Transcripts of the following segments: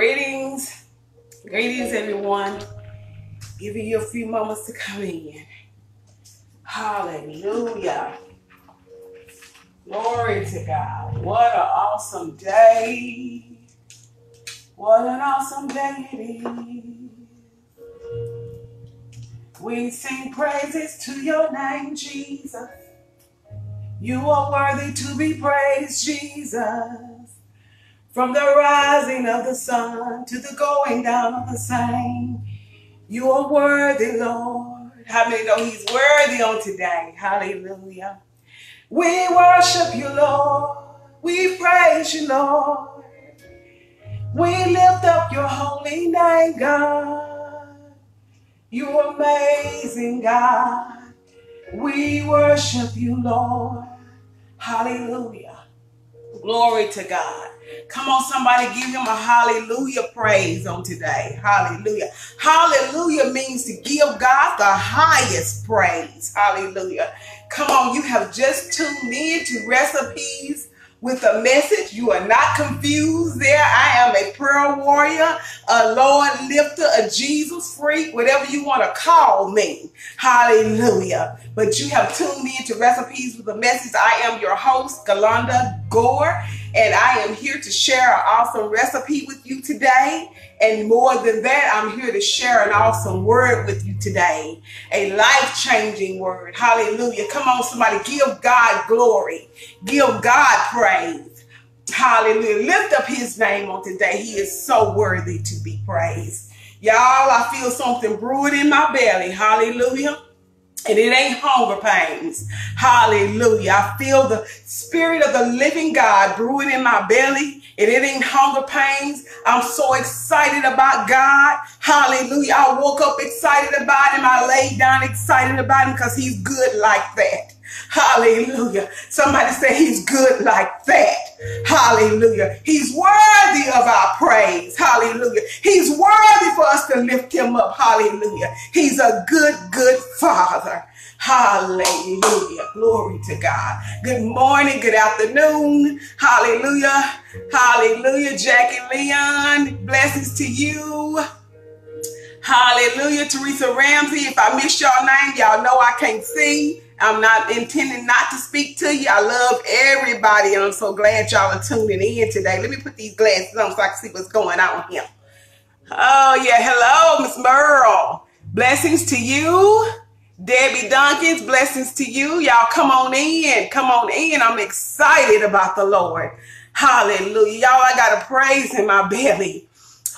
Greetings, greetings, everyone. Giving you a few moments to come in. Hallelujah. Glory to God. What an awesome day. What an awesome day it is. We sing praises to your name, Jesus. You are worthy to be praised, Jesus. From the rising of the sun to the going down of the same, you are worthy, Lord. How many know He's worthy on today? Hallelujah. We worship you, Lord. We praise you, Lord. We lift up your holy name, God. You amazing, God. We worship you, Lord. Hallelujah. Glory to God. Come on, somebody give him a hallelujah praise on today. Hallelujah. Hallelujah means to give God the highest praise. Hallelujah. Come on, you have just tuned in to recipes with a message. You are not confused there. I am a prayer warrior, a Lord lifter, a Jesus freak, whatever you want to call me. Hallelujah. But you have tuned in to recipes with a message. I am your host, Galanda Gore, and I am here to share an awesome recipe with you today. And more than that, I'm here to share an awesome word with you today. A life-changing word. Hallelujah. Come on, somebody. Give God glory. Give God praise. Hallelujah. Lift up his name on today. He is so worthy to be praised. Y'all, I feel something brewing in my belly. Hallelujah. And it ain't hunger pains. Hallelujah. I feel the spirit of the living God brewing in my belly. And it ain't hunger pains. I'm so excited about God. Hallelujah. I woke up excited about him. I laid down excited about him because he's good like that. Hallelujah. Somebody say he's good like that. Hallelujah. He's worthy of our praise. Hallelujah. He's worthy for us to lift him up. Hallelujah. He's a good, good father. Hallelujah. Glory to God. Good morning. Good afternoon. Hallelujah. Hallelujah. Jackie Leon. Blessings to you. Hallelujah. Teresa Ramsey. If I miss your name, y'all know I can't see. I'm not intending not to speak to you. I love everybody, and I'm so glad y'all are tuning in today. Let me put these glasses on so I can see what's going on here. Oh, yeah. Hello, Miss Merle. Blessings to you. Debbie Dunkins, blessings to you. Y'all come on in. Come on in. I'm excited about the Lord. Hallelujah. Y'all, I got a praise in my belly.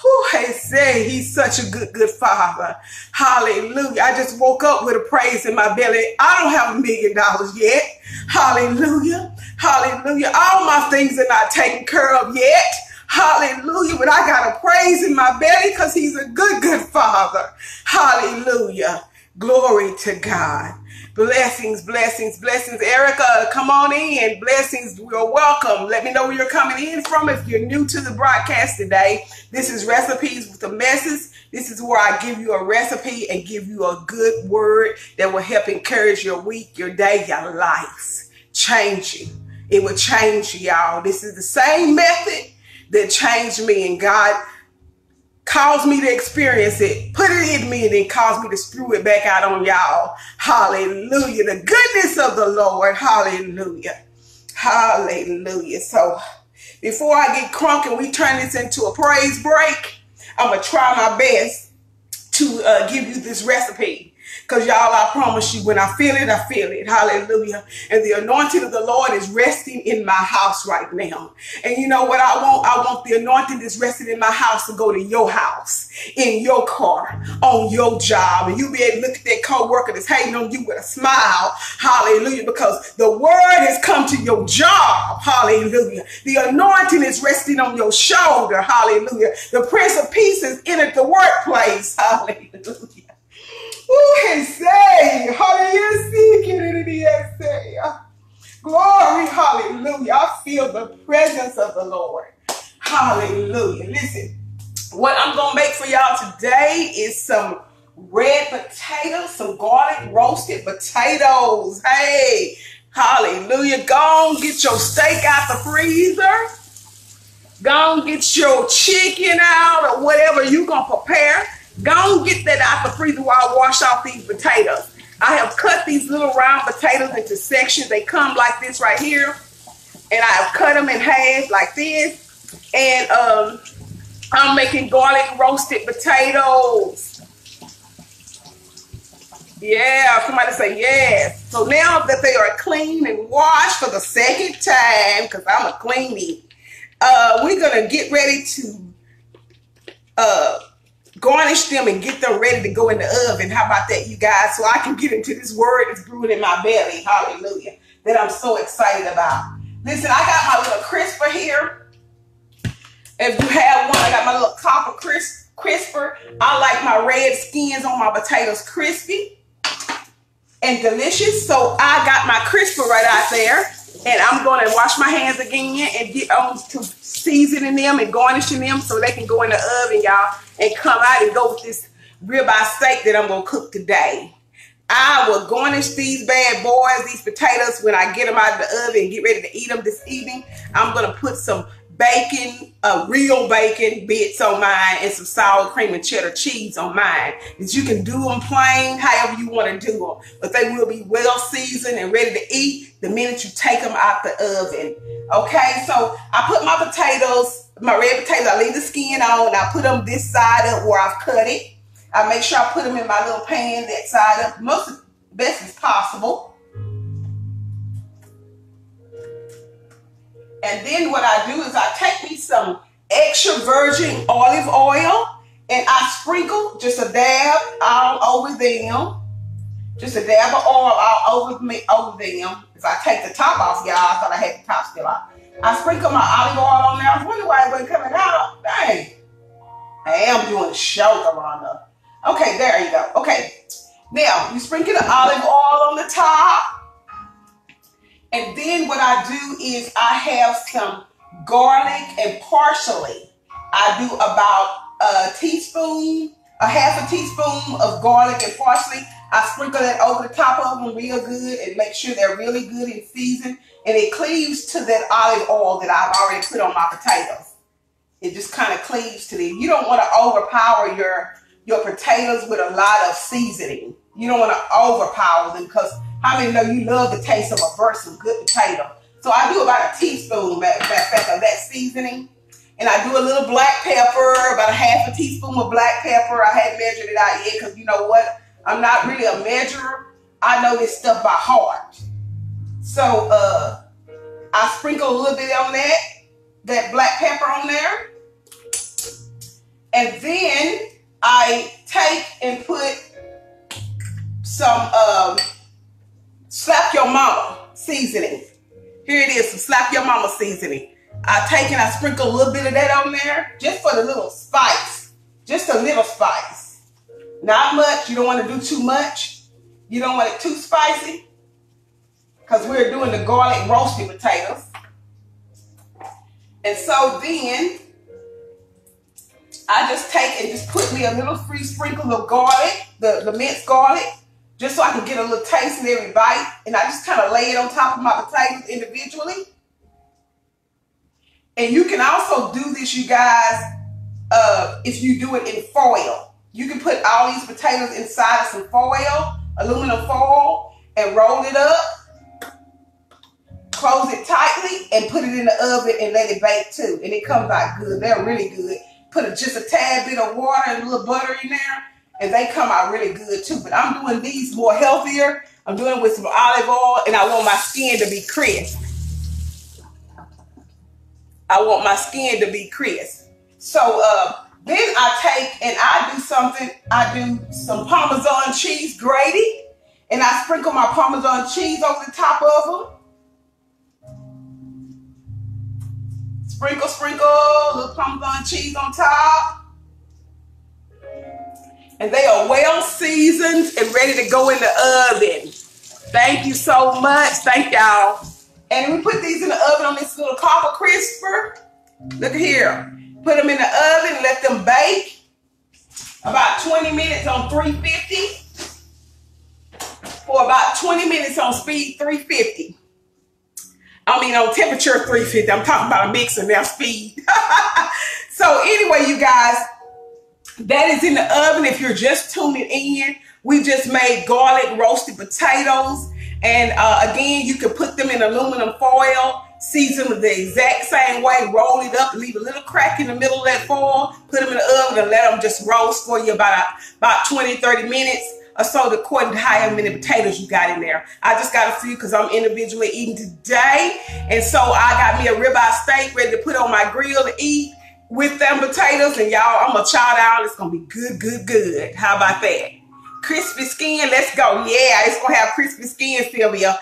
Who has say he's such a good, good father. Hallelujah. I just woke up with a praise in my belly. I don't have a million dollars yet. Hallelujah. Hallelujah. All my things are not taken care of yet. Hallelujah. But I got a praise in my belly because he's a good, good father. Hallelujah. Glory to God. Blessings, blessings, blessings. Erica, come on in. Blessings, you're welcome. Let me know where you're coming in from. If you're new to the broadcast today, this is Recipes with a Message. This is where I give you a recipe and give you a good word that will help encourage your week, your day, your life. Change you. It will change you, y'all. This is the same method that changed me and God caused me to experience it, put it in me, and then caused me to spew it back out on y'all. Hallelujah. The goodness of the Lord. Hallelujah. Hallelujah. So before I get crunk and we turn this into a praise break, I'm going to try my best to uh, give you this recipe. Because y'all, I promise you, when I feel it, I feel it. Hallelujah. And the anointing of the Lord is resting in my house right now. And you know what I want? I want the anointing that's resting in my house to go to your house, in your car, on your job. And you be able to look at that co-worker that's hating on you with a smile. Hallelujah. Because the word has come to your job. Hallelujah. The anointing is resting on your shoulder. Hallelujah. The Prince of Peace is in at the workplace. Hallelujah. Who can say? Hallelujah. Glory, hallelujah. I feel the presence of the Lord. Hallelujah. Listen, what I'm going to make for y'all today is some red potatoes, some garlic roasted potatoes. Hey, hallelujah. Go on, get your steak out the freezer. Go and get your chicken out or whatever you gonna prepare. Go and get that out the freezer while I wash off these potatoes. I have cut these little round potatoes into sections. They come like this right here. And I have cut them in half like this. And um, I'm making garlic roasted potatoes. Yeah, somebody say yes. So now that they are clean and washed for the second time, because I'm a cleanie, uh, we're going to get ready to uh, garnish them and get them ready to go in the oven. How about that, you guys? So I can get into this word that's brewing in my belly. Hallelujah. That I'm so excited about. Listen, I got my little crisper here. If you have one, I got my little copper crisp, crisper. I like my red skins on my potatoes crispy and delicious. So I got my crisper right out there. And I'm going to wash my hands again and get on to seasoning them and garnishing them so they can go in the oven, y'all, and come out and go with this ribeye steak that I'm going to cook today. I will garnish these bad boys, these potatoes, when I get them out of the oven and get ready to eat them this evening. I'm going to put some bacon, uh, real bacon bits on mine, and some sour cream and cheddar cheese on mine. That you can do them plain, however you want to do them. But they will be well seasoned and ready to eat the minute you take them out the oven. Okay, so I put my potatoes, my red potatoes, I leave the skin on, and I put them this side up where I've cut it. I make sure I put them in my little pan that side up, most best as possible. And then what I do is I take me some extra virgin olive oil and I sprinkle just a dab all over them. Just a dab of oil all over me over them. If I take the top off, y'all, I thought I had the top still off. I sprinkle my olive oil on there. I was wondering why it wasn't coming out. Dang. I am doing show, Rhonda. Okay, there you go. Okay. Now, you sprinkle the olive oil on the top. And then what I do is I have some garlic and parsley. I do about a teaspoon, a half a teaspoon of garlic and parsley. I sprinkle that over the top of them real good and make sure they're really good and seasoned. And it cleaves to that olive oil that I've already put on my potatoes. It just kind of cleaves to them. You don't want to overpower your, your potatoes with a lot of seasoning. You don't want to overpower them because how many know you love the taste of a versatile good potato? So I do about a teaspoon, matter of of that seasoning. And I do a little black pepper, about a half a teaspoon of black pepper. I hadn't measured it out yet because you know what? I'm not really a measurer. I know this stuff by heart. So uh, I sprinkle a little bit on that, that black pepper on there. And then I take and put some um, Slap Your Mama seasoning. Here it is, some Slap Your Mama seasoning. I take and I sprinkle a little bit of that on there just for the little spice. Just a little spice. Not much. You don't want to do too much. You don't want it too spicy because we're doing the garlic roasted potatoes. And so then I just take and just put me a little free sprinkle of garlic, the, the minced garlic, just so I can get a little taste in every bite. And I just kind of lay it on top of my potatoes individually. And you can also do this, you guys, uh, if you do it in foil. You can put all these potatoes inside of some foil, aluminum foil, and roll it up, close it tightly, and put it in the oven and let it bake too. And it comes out good. They're really good. Put a, just a tad bit of water and a little butter in there and they come out really good too. But I'm doing these more healthier. I'm doing with some olive oil and I want my skin to be crisp. I want my skin to be crisp. So uh, then I take and I do something. I do some Parmesan cheese grating and I sprinkle my Parmesan cheese over the top of them. Sprinkle, sprinkle, little Parmesan cheese on top and they are well seasoned and ready to go in the oven. Thank you so much. Thank y'all. And we put these in the oven on this little copper crisper. Look here. Put them in the oven, let them bake about 20 minutes on 350 for about 20 minutes on speed 350. I mean, on temperature 350. I'm talking about a mixer now, speed. so anyway, you guys, that is in the oven. If you're just tuning in, we just made garlic roasted potatoes. And uh, again, you can put them in aluminum foil, season them the exact same way, roll it up, leave a little crack in the middle of that foil, put them in the oven and let them just roast for you about, about 20, 30 minutes or so according to how many potatoes you got in there. I just got a few because I'm individually eating today. And so I got me a ribeye steak ready to put on my grill to eat with them potatoes. And y'all, I'm going to chow down. It's going to be good, good, good. How about that? Crispy skin. Let's go. Yeah, it's going to have crispy skin, Sylvia.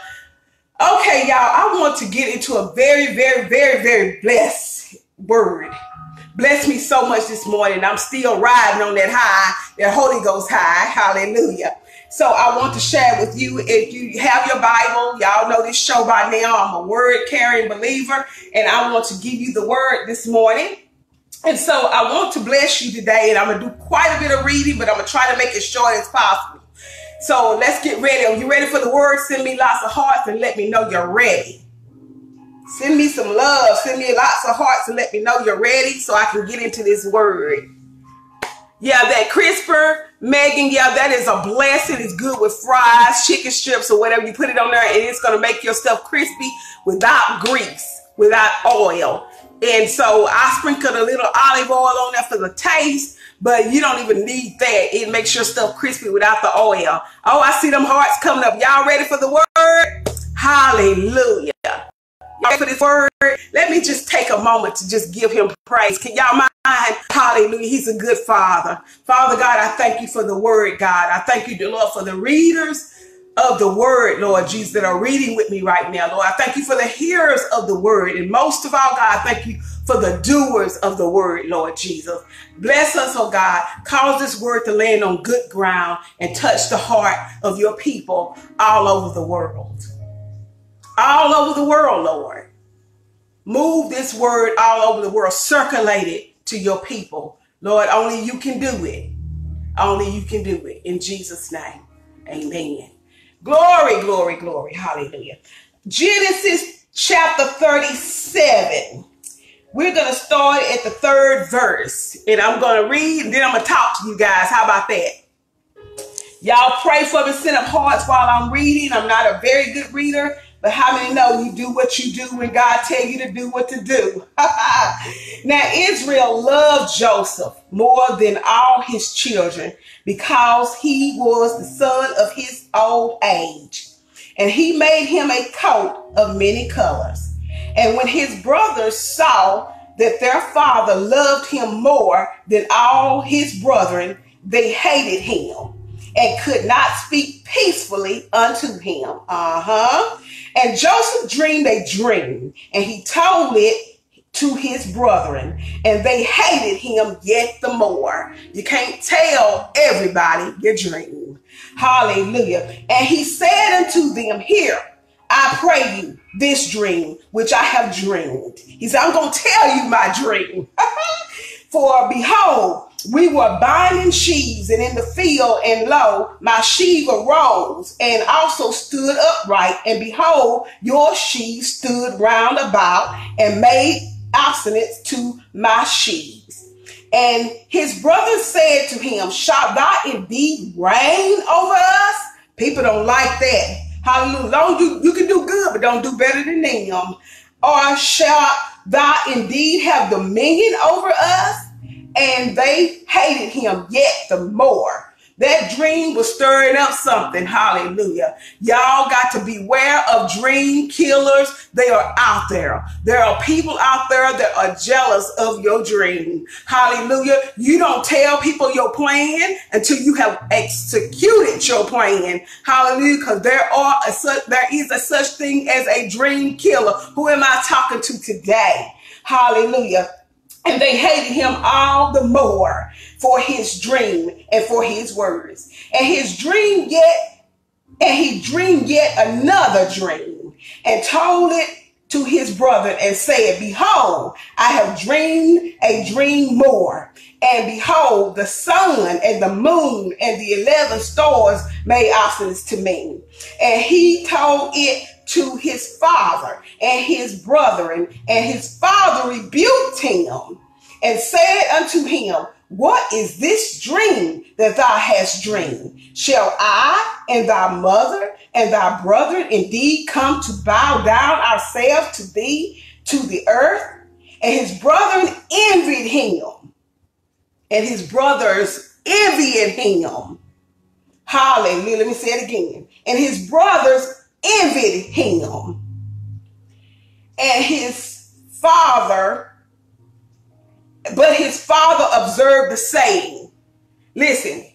Okay, y'all, I want to get into a very, very, very, very blessed word Bless me so much this morning. I'm still riding on that high, that Holy Ghost high. Hallelujah. So I want to share with you, if you have your Bible, y'all know this show by now. I'm a word carrying believer and I want to give you the word this morning. And so I want to bless you today and I'm going to do quite a bit of reading, but I'm going to try to make it short as possible. So let's get ready. Are you ready for the word? Send me lots of hearts and let me know you're ready. Send me some love. Send me lots of hearts and let me know you're ready so I can get into this word. Yeah, that crisper, Megan, yeah, that is a blessing. It's good with fries, chicken strips, or whatever. You put it on there and it's going to make your stuff crispy without grease, without oil. And so I sprinkled a little olive oil on there for the taste, but you don't even need that. It makes your stuff crispy without the oil. Oh, I see them hearts coming up. Y'all ready for the word? Hallelujah for this word, let me just take a moment to just give him praise. Can y'all mind? Hallelujah. He's a good father. Father God, I thank you for the word, God. I thank you, Lord, for the readers of the word, Lord Jesus, that are reading with me right now. Lord, I thank you for the hearers of the word. And most of all, God, thank you for the doers of the word, Lord Jesus. Bless us, oh God. Cause this word to land on good ground and touch the heart of your people all over the world all over the world, Lord. Move this word all over the world. Circulate it to your people. Lord, only you can do it. Only you can do it. In Jesus' name, amen. Glory, glory, glory. Hallelujah. Genesis chapter 37. We're going to start at the third verse. And I'm going to read, and then I'm going to talk to you guys. How about that? Y'all pray for me. Send up hearts while I'm reading. I'm not a very good reader. But how many know you do what you do when God tell you to do what to do? now Israel loved Joseph more than all his children because he was the son of his old age. And he made him a coat of many colors. And when his brothers saw that their father loved him more than all his brethren, they hated him and could not speak peacefully unto him. Uh-huh. And Joseph dreamed a dream, and he told it to his brethren, and they hated him yet the more. You can't tell everybody your dream. Hallelujah. And he said unto them, Here, I pray you this dream which I have dreamed. He said, I'm going to tell you my dream. For behold, we were binding sheaves, and in the field, and lo, my sheaf arose and also stood upright. And behold, your sheaves stood round about and made obstinate to my sheaves. And his brothers said to him, Shall thou indeed reign over us? People don't like that. Hallelujah. Don't do, you can do good, but don't do better than them. Or shall thou indeed have dominion over us? And they hated him yet the more. That dream was stirring up something. Hallelujah. Y'all got to beware of dream killers. They are out there. There are people out there that are jealous of your dream. Hallelujah. You don't tell people your plan until you have executed your plan. Hallelujah. Because there are a such, there is a such thing as a dream killer. Who am I talking to today? Hallelujah. And they hated him all the more for his dream and for his words. And his dream yet, and he dreamed yet another dream and told it to his brother and said, Behold, I have dreamed a dream more. And behold, the sun and the moon and the 11 stars made obstacles to me. And he told it to his father and his brethren, and his father rebuked him and said unto him, What is this dream that thou hast dreamed? Shall I and thy mother and thy brethren indeed come to bow down ourselves to thee to the earth? And his brethren envied him, and his brothers envied him. Hallelujah. Let me say it again. And his brothers envied him. And his father, but his father observed the saying. Listen,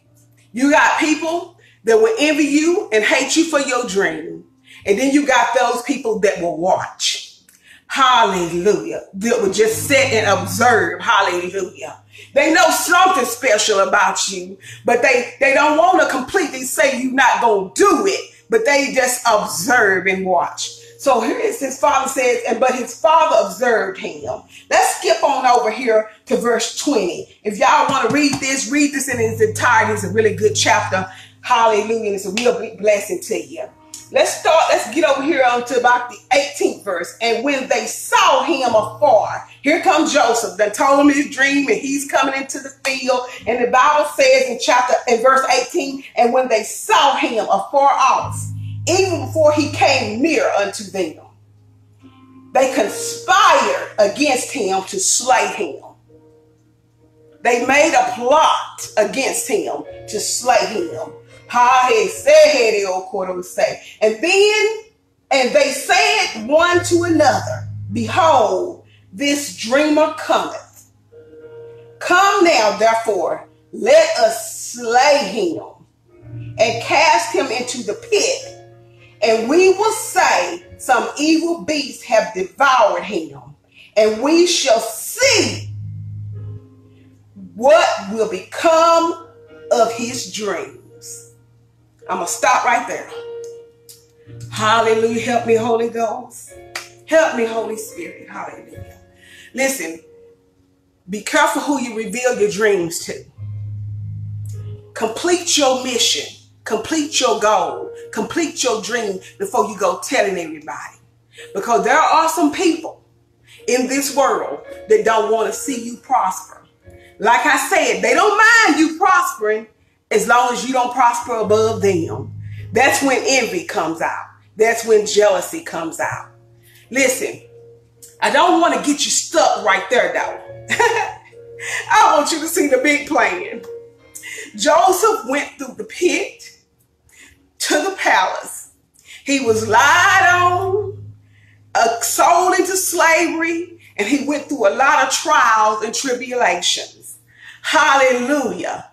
you got people that will envy you and hate you for your dream. And then you got those people that will watch. Hallelujah. That will just sit and observe. Hallelujah. They know something special about you, but they, they don't want to completely say you're not going to do it but they just observe and watch. So here is his father says, and but his father observed him. Let's skip on over here to verse 20. If y'all want to read this, read this in its entirety. It's a really good chapter. Hallelujah. It's a real big blessing to you. Let's start, let's get over here on to about the 18th verse. And when they saw him afar, here comes Joseph. They told him his dream and he's coming into the field. And the Bible says in chapter, in verse 18, and when they saw him afar off, even before he came near unto them, they conspired against him to slay him. They made a plot against him to slay him. And then, and they said one to another, Behold, this dreamer cometh. Come now, therefore, let us slay him and cast him into the pit, and we will say, Some evil beasts have devoured him, and we shall see what will become of his dreams. I'm going to stop right there. Hallelujah. Help me, Holy Ghost. Help me, Holy Spirit. Hallelujah. Listen, be careful who you reveal your dreams to. Complete your mission. Complete your goal. Complete your dream before you go telling everybody. Because there are some people in this world that don't want to see you prosper. Like I said, they don't mind you prospering as long as you don't prosper above them. That's when envy comes out. That's when jealousy comes out. Listen, I don't want to get you stuck right there, though. I want you to see the big plan. Joseph went through the pit to the palace. He was lied on, uh, sold into slavery, and he went through a lot of trials and tribulations. Hallelujah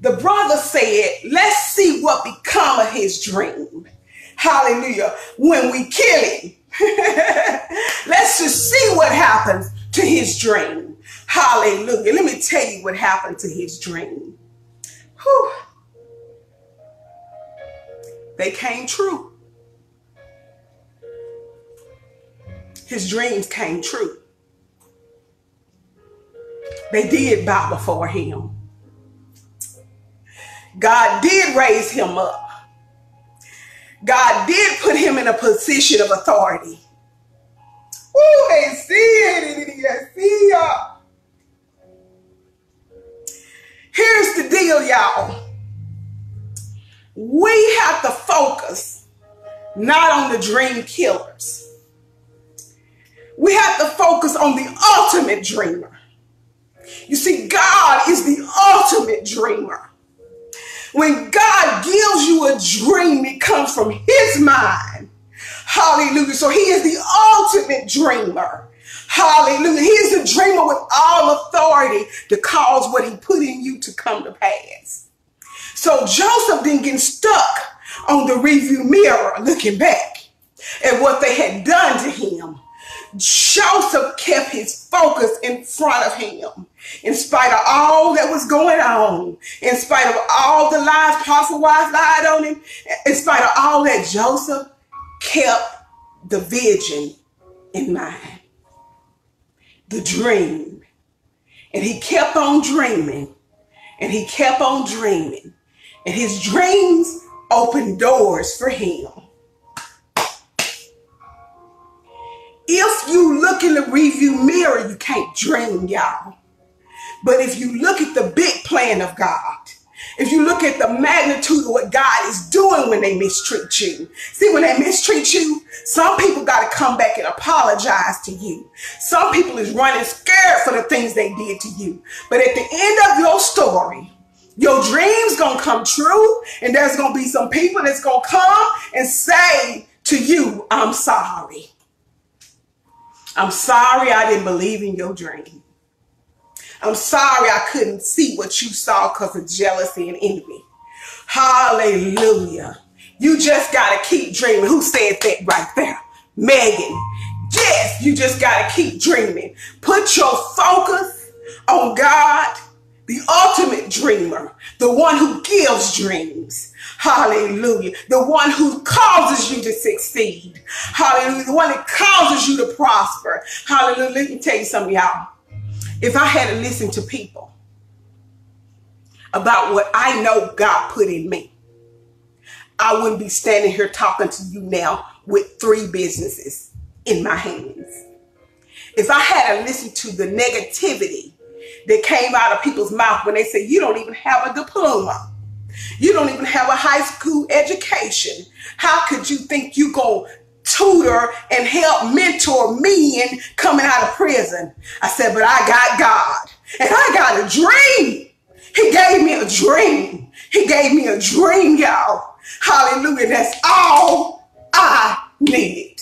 the brother said, let's see what become of his dream. Hallelujah. When we kill him, let's just see what happens to his dream. Hallelujah. Let me tell you what happened to his dream. Whew. They came true. His dreams came true. They did bow before him. God did raise him up. God did put him in a position of authority. Ooh, hey, see it, see y'all. Here's the deal, y'all. We have to focus not on the dream killers. We have to focus on the ultimate dreamer. You see, God is the ultimate dreamer. When God gives you a dream, it comes from his mind. Hallelujah. So he is the ultimate dreamer. Hallelujah. He is the dreamer with all authority to cause what he put in you to come to pass. So Joseph didn't get stuck on the review mirror looking back at what they had done to him. Joseph kept his focus in front of him. In spite of all that was going on, in spite of all the lies, Apostle Wise lied on him, in spite of all that, Joseph kept the vision in mind, the dream. And he kept on dreaming, and he kept on dreaming. And his dreams opened doors for him. Review mirror, you can't dream, y'all. But if you look at the big plan of God, if you look at the magnitude of what God is doing when they mistreat you, see, when they mistreat you, some people got to come back and apologize to you. Some people is running scared for the things they did to you. But at the end of your story, your dreams gonna come true, and there's gonna be some people that's gonna come and say to you, I'm sorry. I'm sorry I didn't believe in your dream. I'm sorry I couldn't see what you saw because of jealousy and envy. Hallelujah. You just got to keep dreaming. Who said that right there? Megan. Yes, you just got to keep dreaming. Put your focus on God, the ultimate dreamer, the one who gives dreams. Hallelujah. The one who causes you to succeed. Hallelujah. The one that causes you to prosper. Hallelujah. Let me tell you something, y'all. If I had to listen to people about what I know God put in me, I wouldn't be standing here talking to you now with three businesses in my hands. If I had to listen to the negativity that came out of people's mouth when they say, you don't even have a diploma. You don't even have a high school education. How could you think you go tutor and help mentor men coming out of prison? I said, but I got God and I got a dream. He gave me a dream. He gave me a dream, y'all. Hallelujah. That's all I needed.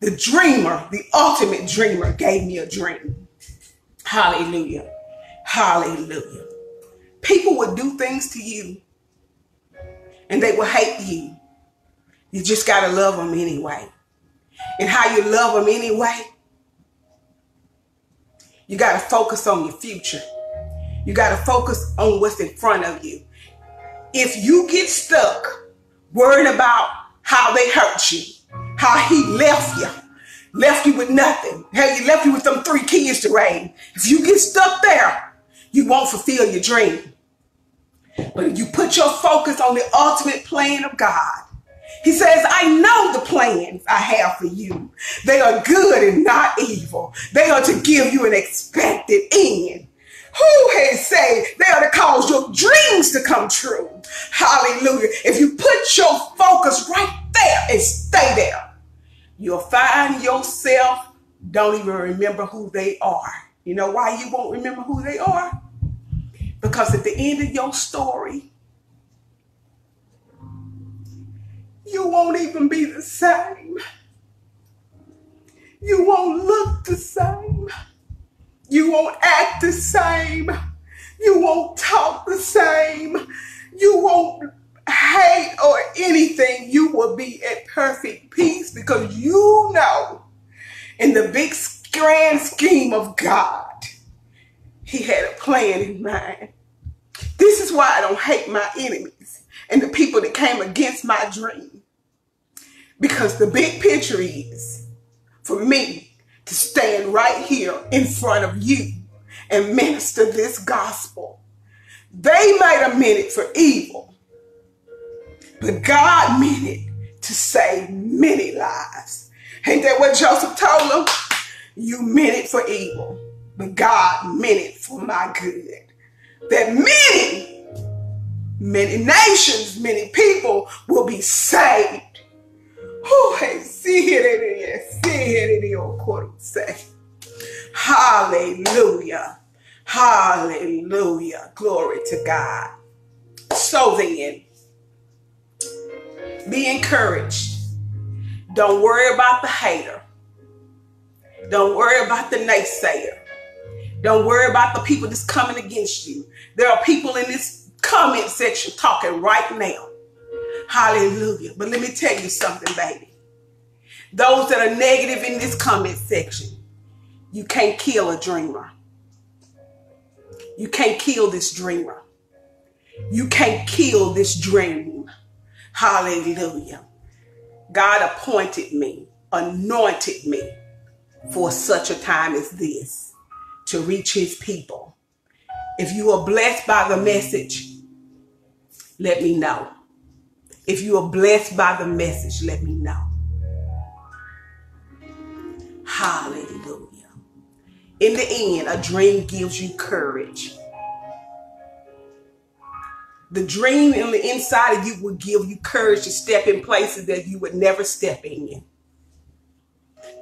The dreamer, the ultimate dreamer, gave me a dream. Hallelujah. Hallelujah. People would do things to you and they will hate you. You just got to love them anyway. And how you love them anyway, you got to focus on your future. You got to focus on what's in front of you. If you get stuck worrying about how they hurt you, how he left you, left you with nothing, how he left you with them three kids to raise, if you get stuck there, you won't fulfill your dream. But if you put your focus on the ultimate plan of God, he says, I know the plans I have for you. They are good and not evil. They are to give you an expected end. Who has said they are to cause your dreams to come true? Hallelujah. If you put your focus right there and stay there, you'll find yourself don't even remember who they are. You know why you won't remember who they are? Because at the end of your story, you won't even be the same. You won't look the same. You won't act the same. You won't talk the same. You won't hate or anything. You will be at perfect peace because you know in the big grand scheme of God, he had a plan in mind. This is why I don't hate my enemies and the people that came against my dream. Because the big picture is for me to stand right here in front of you and minister this gospel. They might have meant it for evil, but God meant it to save many lives. Ain't that what Joseph told them? You meant it for evil but God meant it for my good. That many, many nations, many people will be saved. Oh. Hallelujah. Hallelujah. Glory to God. So then, be encouraged. Don't worry about the hater. Don't worry about the naysayer. Don't worry about the people that's coming against you. There are people in this comment section talking right now. Hallelujah. But let me tell you something, baby. Those that are negative in this comment section, you can't kill a dreamer. You can't kill this dreamer. You can't kill this dream. Hallelujah. God appointed me, anointed me for such a time as this to reach his people. If you are blessed by the message, let me know. If you are blessed by the message, let me know. Hallelujah. In the end, a dream gives you courage. The dream in the inside of you will give you courage to step in places that you would never step in.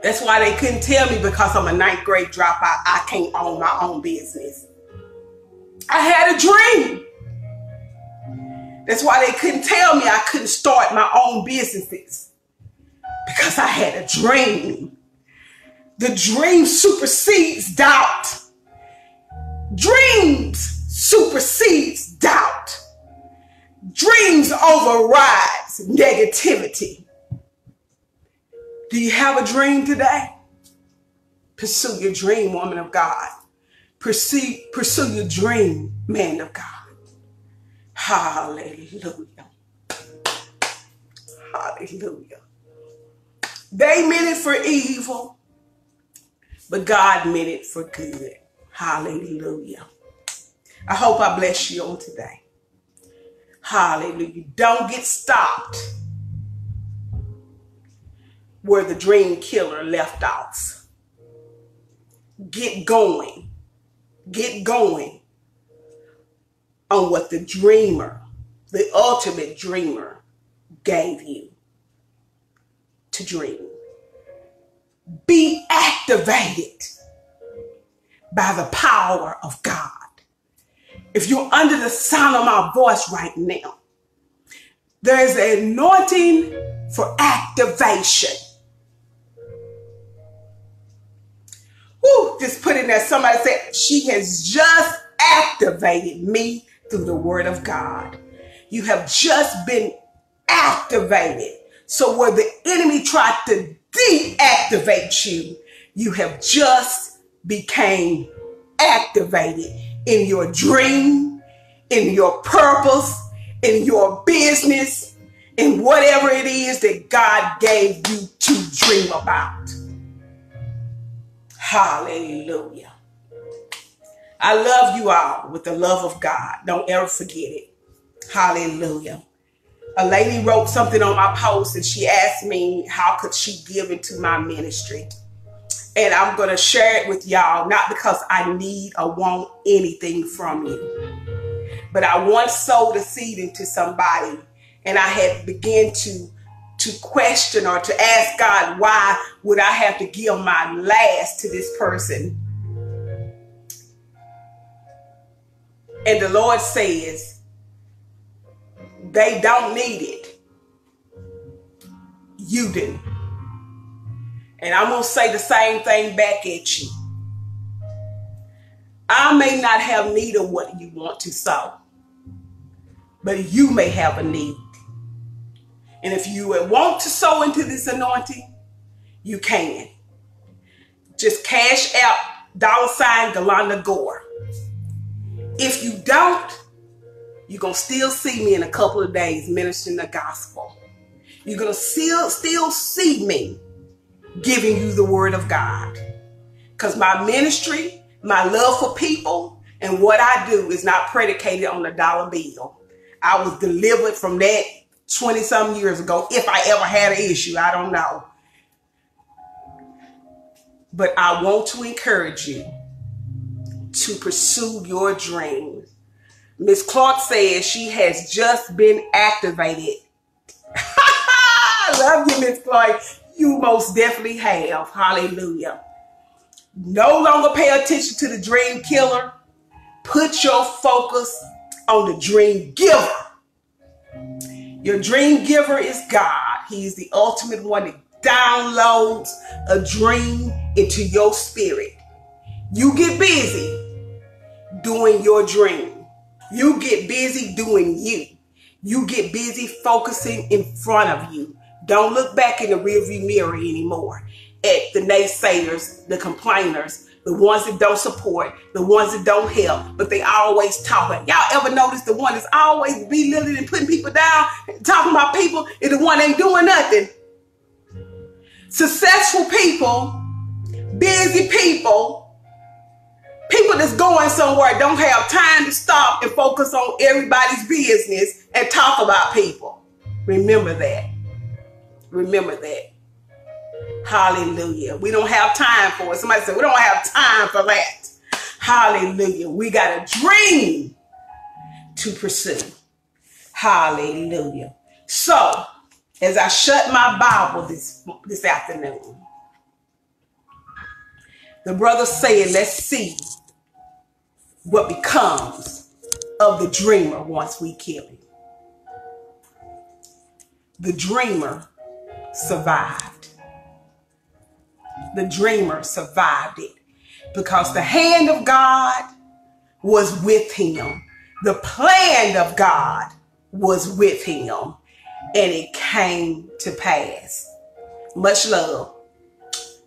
That's why they couldn't tell me because I'm a ninth grade dropout, I can't own my own business. I had a dream. That's why they couldn't tell me I couldn't start my own businesses because I had a dream. The dream supersedes doubt. Dreams supersedes doubt. Dreams overrides negativity. Do you have a dream today? Pursue your dream, woman of God. Pursue, pursue your dream, man of God. Hallelujah. Hallelujah. They meant it for evil, but God meant it for good. Hallelujah. I hope I bless you on today. Hallelujah. Don't get stopped where the dream killer left off. Get going. Get going on what the dreamer, the ultimate dreamer, gave you to dream. Be activated by the power of God. If you're under the sound of my voice right now, there is an anointing for activation. Woo, just put in there. Somebody said, She has just activated me through the word of God. You have just been activated. So where the enemy tried to deactivate you, you have just became activated in your dream, in your purpose, in your business, in whatever it is that God gave you to dream about. Hallelujah. I love you all with the love of God. Don't ever forget it. Hallelujah. A lady wrote something on my post and she asked me how could she give into my ministry. And I'm going to share it with y'all, not because I need or want anything from you, but I once sowed a seed into somebody and I had begun to to question or to ask God, why would I have to give my last to this person? And the Lord says, they don't need it. You do. And I'm going to say the same thing back at you. I may not have need of what you want to sow, but you may have a need. And if you want to sow into this anointing, you can. Just cash out dollar sign Galanda Gore. If you don't, you're going to still see me in a couple of days ministering the gospel. You're going to still, still see me giving you the word of God. Because my ministry, my love for people, and what I do is not predicated on a dollar bill. I was delivered from that 20 some years ago, if I ever had an issue. I don't know. But I want to encourage you to pursue your dreams. Miss Clark says she has just been activated. I love you, Miss Clark. You most definitely have. Hallelujah. No longer pay attention to the dream killer. Put your focus on the dream giver. Your dream giver is God. He is the ultimate one that downloads a dream into your spirit. You get busy doing your dream. You get busy doing you. You get busy focusing in front of you. Don't look back in the rearview mirror anymore at the naysayers, the complainers, the ones that don't support, the ones that don't help, but they always talking. Y'all ever notice the one that's always belittling and putting people down, talking about people, is the one ain't doing nothing. Successful people, busy people, people that's going somewhere don't have time to stop and focus on everybody's business and talk about people. Remember that. Remember that. Hallelujah. We don't have time for it. Somebody said, We don't have time for that. Hallelujah. We got a dream to pursue. Hallelujah. So, as I shut my Bible this, this afternoon, the brother said, Let's see what becomes of the dreamer once we kill him. The dreamer survived. The dreamer survived it because the hand of God was with him. The plan of God was with him and it came to pass. Much love.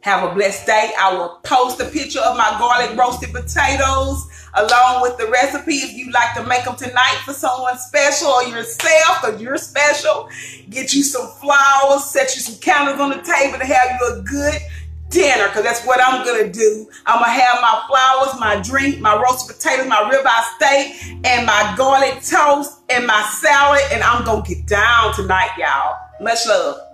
Have a blessed day. I will post a picture of my garlic roasted potatoes along with the recipe if you like to make them tonight for someone special or yourself or you're special. Get you some flowers, set you some candles on the table to have you a good dinner because that's what I'm going to do. I'm going to have my flowers, my drink, my roasted potatoes, my ribeye steak, and my garlic toast and my salad, and I'm going to get down tonight, y'all. Much love.